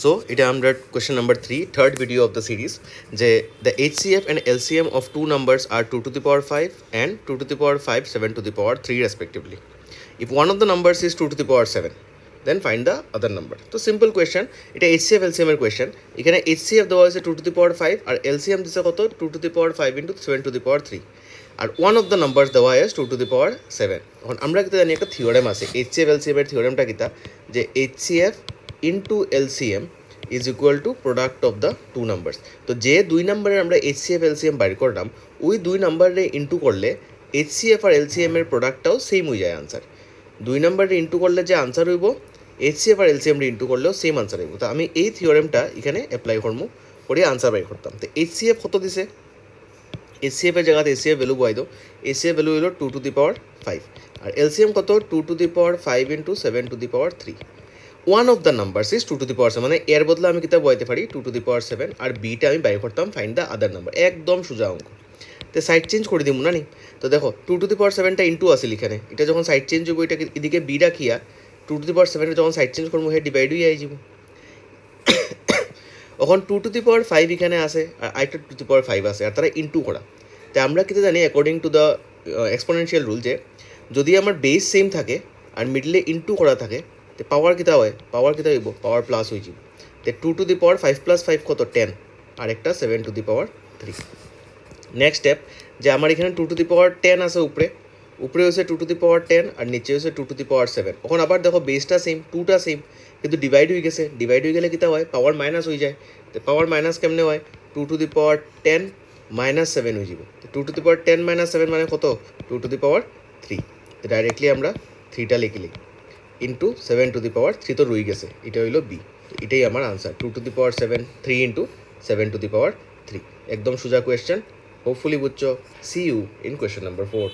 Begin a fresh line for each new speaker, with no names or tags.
So এটা আমরা question number three third video of the series যে the H C F and LCM of two numbers are two to the power five and two to the power five seven to the power three respectively if one of the numbers is two to the power seven then find the other number তো simple question এটা H C F এলসিএমের question এখানে H C F দেওয়া হয়েছে two to the power five R LCM দিচ্ছে কত? Two to the power five into seven to the power three R one of the number দেওয়া হয়েছে two to the power seven এখন আমরা কিন্তু জানি একটা থিওরেম আছে এইচ সি এফ এলসিএমের থিওরেমটা কিতা যে H C F into LCM is equal to product of the two numbers তো যে দুই নাম্বারে আমরা এইচ সি এফ এলসিএম বাইর করলাম, ওই দুই নাম্বারে ইন্টু করলে এইচ সি এফ আর এলসিএম এর প্রোডাক্টটাও সেম হয়ে যায় আনসার দুই নাম্বারে ইন্টু করলে যে আনসার হইব এফ আর এলসিএম ইন্টু করলেও সেম আনসার হইব। তো আমি এই থিওরেমটা এখানে অ্যাপ্লাই করব, করে আনসার বাই করতাম। তো এইচ সি এফ কত দিছে? এফের জায়গাতে এস সি এফ ভ্যালু বয় দো এস সি এফ ভ্যালু হলো two to the power five R LCM কত? Two to the power five into seven to the power three one of the numbers is two to the power seven মানে এর বদলে আমি কিতাব বইতে পারি two to the power seven আর বিটা আমি বাইর করতাম ফাইন্ড দ্য আদার নাম্বার একদম সোজা অঙ্ক। তো সাইড চেঞ্জ করে দিব না নি তো দেখো টু টু দি পাওয়ার সেভেনটা ইন্টু আসিল এখানে এটা যখন সাইড চেঞ্জ হব এটাকে এদিকে বি রাখিয়া টু টু দি পাওয়ার সেভেনটা যখন সাইড চেঞ্জ করব হে ডিভাইড হয়ে যাব এখন two to the power five এখানে আছে, আর আরেকটা টু দি পাওয়ার ফাইভ আছে, আর তারা ইন্টু করা। তো আমরা কিন্তু জানি according to the exponential rule যে, যদি আমার বেস সেম থাকে, আর মিডলে ইন্টু করা থাকে পাওয়ার কিতা হয়? পাওয়ার কিতা হইব? পাওয়ার প্লাস হয়ে যাব তো two to the power five plus five কত? টেন আর একটা seven to the power three next step যে আমার এখানে two to the power ten আছে উপরে। উপরে হচ্ছে two to the power ten আর নিচে হচ্ছে two to the power seven এখন আবার দেখো বেসটা সেম টুটা সেম কিন্তু ডিভাইড হয়ে গেছে। ডিভাইড হয়ে গেলে কিতা হয়? পাওয়ার মাইনাস হয়ে যায়। তো পাওয়ার মাইনাস কেমনে হয়? Two to the power ten minus seven হয়ে যাব two to the power ten minus seven মানে কত? Two to the power three directly আমরা থ্রিটা লিখিলি into seven to the power three তো রয়ে গেছে। এটা হইল বি এটাই আমার answer two to the power seven three into seven to the power three একদম সোজা কোয়েশ্চেন হোপফুলি বুঝছ। See you in question number four